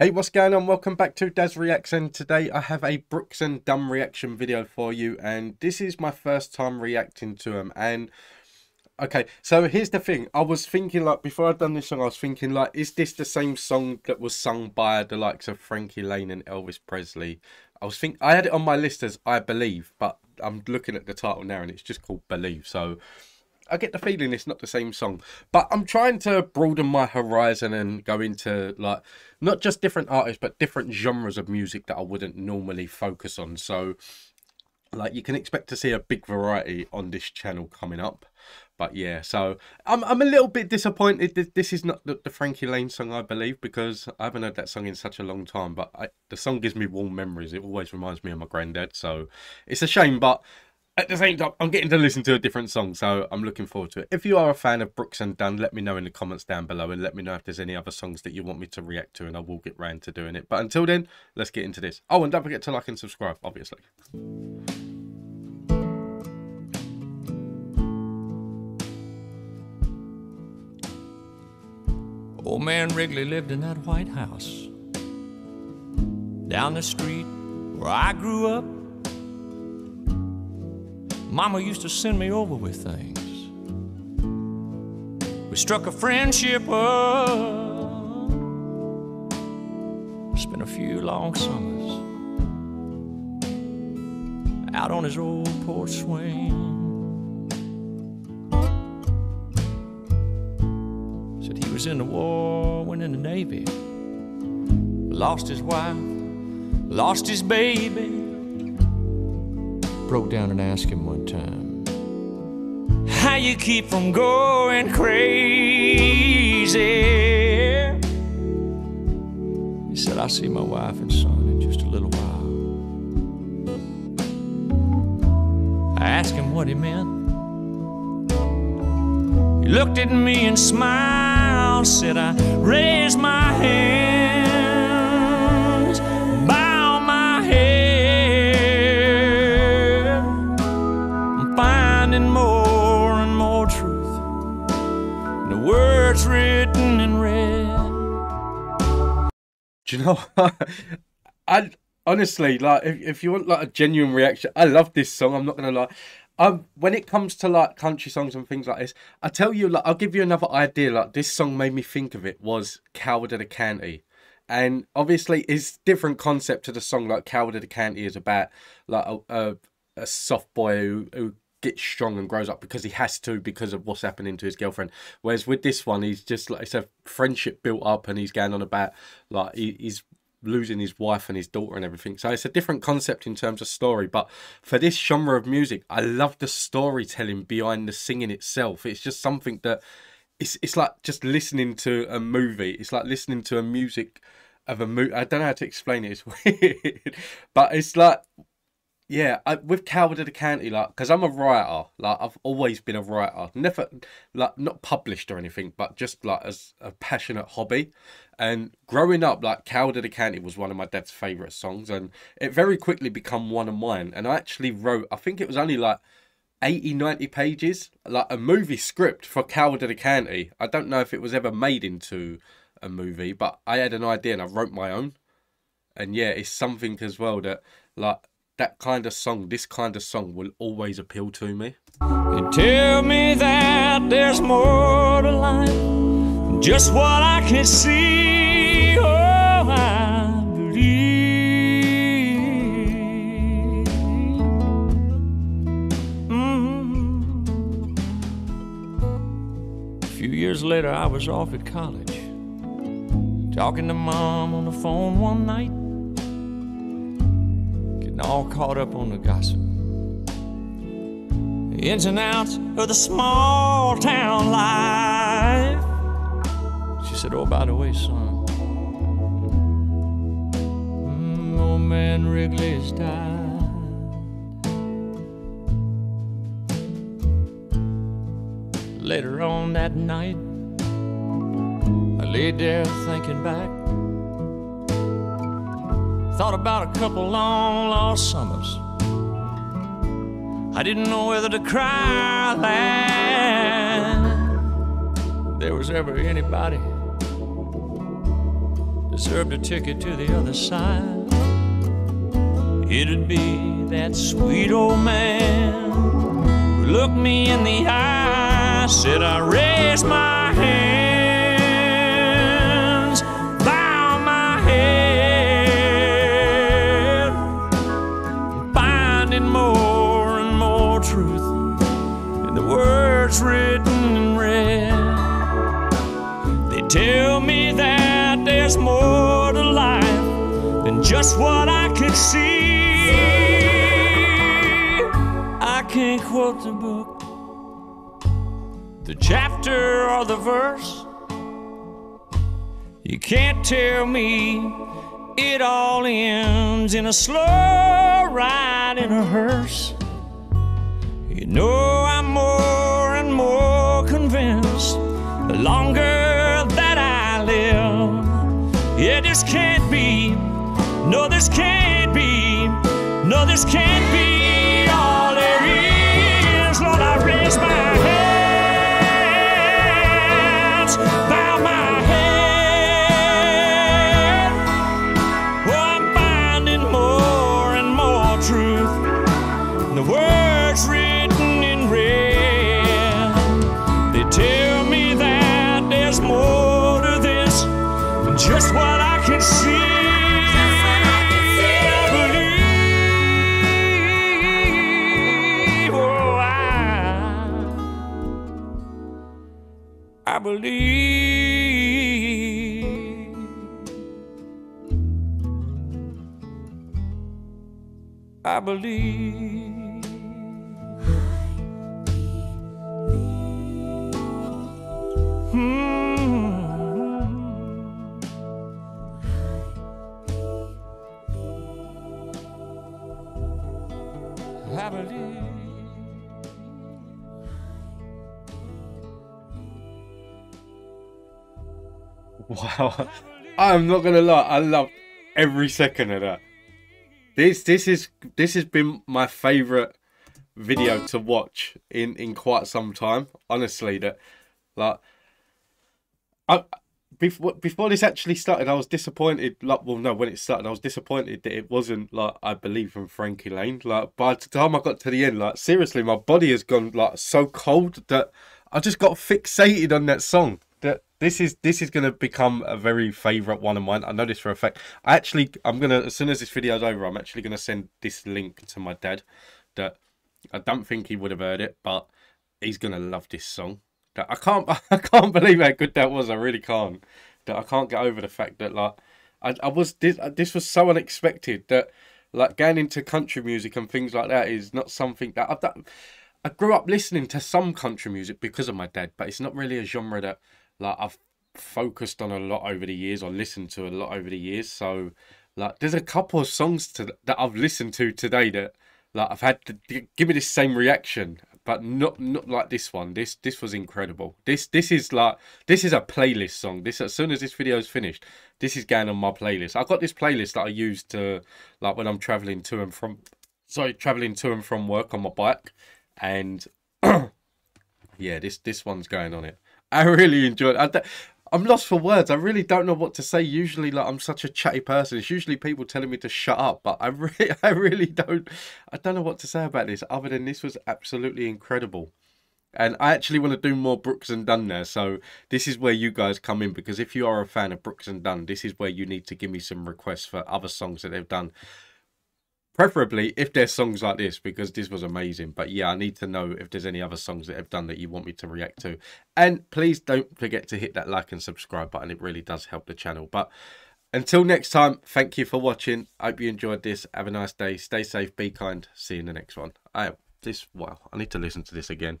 Hey, what's going on? Welcome back to Daz Reacts, and today I have a Brooks and Dunn reaction video for you, and this is my first time reacting to them. And okay, so here's the thing: I was thinking, like, before I'd done this song, I was thinking, like, is this the same song that was sung by the likes of Frankie Laine and Elvis Presley? I was think I had it on my list as I believe, but I'm looking at the title now, and it's just called Believe. So I get the feeling it's not the same song, but I'm trying to broaden my horizon and go into like not just different artists, but different genres of music that I wouldn't normally focus on. So, like, you can expect to see a big variety on this channel coming up. But yeah, so I'm I'm a little bit disappointed that this is not the, the Frankie Laine song, I believe, because I haven't heard that song in such a long time. But I, the song gives me warm memories. It always reminds me of my granddad, so it's a shame. But at the same time, I'm getting to listen to a different song, so I'm looking forward to it. If you are a fan of Brooks and Dunn, let me know in the comments down below and let me know if there's any other songs that you want me to react to, and I will get round to doing it. But until then, let's get into this. Oh, and don't forget to like and subscribe, obviously. Old man Wrigley lived in that White House down the street where I grew up. Mama used to send me over with things. We struck a friendship up. Spent a few long summers out on his old porch swing. Said he was in the war, went in the Navy, lost his wife, lost his baby broke down and asked him one time, How you keep from going crazy? He said, I'll see my wife and son in just a little while. I asked him what he meant. He looked at me and smiled, said, I raised my hand. Words written in red. Do you know? I honestly like if, if you want like a genuine reaction, I love this song. I'm not gonna lie. Um, when it comes to like country songs and things like this, I tell you, like I'll give you another idea. Like this song made me think of it was "Coward of the County," and obviously it's different concept to the song. Like "Coward of the County" is about like a, a, a soft boy who, who gets strong and grows up because he has to because of what's happening to his girlfriend. Whereas with this one, he's just like it's a friendship built up, and he's going on about like he, he's losing his wife and his daughter and everything. So it's a different concept in terms of story. But for this genre of music, I love the storytelling behind the singing itself. It's just something that it's it's like just listening to a movie. It's like listening to a music of a movie. I don't know how to explain it. It's weird, but it's like yeah, I, with Coward of the County, like, because I'm a writer, like, I've always been a writer, never, like, not published or anything, but just like as a passionate hobby. And growing up, like, Coward of the County was one of my dad's favourite songs, and it very quickly become one of mine. And I actually wrote, I think it was only like 80, 90 pages, like a movie script for Coward of the County. I don't know if it was ever made into a movie, but I had an idea and I wrote my own. And yeah, it's something as well that, like, that kind of song, this kind of song will always appeal to me. You tell me that there's more to life just what I can see. Oh, I believe. Mm-hmm. A few years later, I was off at college, talking to mom on the phone one night getting all caught up on the gossip. The ins and outs of the small town life. She said, Oh, by the way, son, mm, old man Wrigley's died. Later on that night, I laid there thinking back Thought about a couple long lost summers. I didn't know whether to cry or laugh. There was ever anybody deserved a ticket to the other side, it'd be that sweet old man who looked me in the eye, said I raised my hands, words written in red. They tell me that there's more to life than just what I can see. I can't quote the book, the chapter or the verse. You can't tell me it all ends in a slow ride in a hearse. You know longer that I live. Yeah, this can't be, no, this can't be, no, this can't be all there is. Lord, I raise my hands, believe. I believe. Wow. I'm not gonna lie, I love every second of that. This this is this has been my favourite video to watch in in quite some time. Honestly, that like I before before this actually started, I was disappointed. Like, well, no, when it started, I was disappointed that it wasn't like I believe from Frankie Laine. Like by the time I got to the end, like seriously, my body has gone like so cold that I just got fixated on that song. That this is this is gonna become a very favourite one of mine. I know this for a fact. I actually, I'm gonna as soon as this video's over, I'm actually gonna send this link to my dad. That I don't think he would have heard it, but he's gonna love this song. That I can't, I can't believe how good that was. I really can't. That I can't get over the fact that like I, I was this, this was so unexpected that like going into country music and things like that is not something that I've done. I grew up listening to some country music because of my dad, but it's not really a genre that like I've focused on a lot over the years or listened to a lot over the years. So like there's a couple of songs to that I've listened to today that like I've had to give me this same reaction, but not not like this one. This this was incredible. This this is like this is a playlist song. This as soon as this video is finished, this is going on my playlist. I've got this playlist that I use to like when I'm traveling to and from sorry, traveling to and from work on my bike. And yeah, this this one's going on it. I really enjoyed. I, I'm lost for words. I really don't know what to say. Usually, like I'm such a chatty person. It's usually people telling me to shut up, but I really, I really don't. I don't know what to say about this other than this was absolutely incredible. And I actually want to do more Brooks and Dunn there. So this is where you guys come in because if you are a fan of Brooks and Dunn, this is where you need to give me some requests for other songs that they've done. Preferably if there's songs like this because this was amazing. But yeah, I need to know if there's any other songs that they've done that you want me to react to. And please don't forget to hit that like and subscribe button. It really does help the channel. But until next time, thank you for watching. I hope you enjoyed this. Have a nice day. Stay safe. Be kind. See you in the next one. I this wow. I need to listen to this again.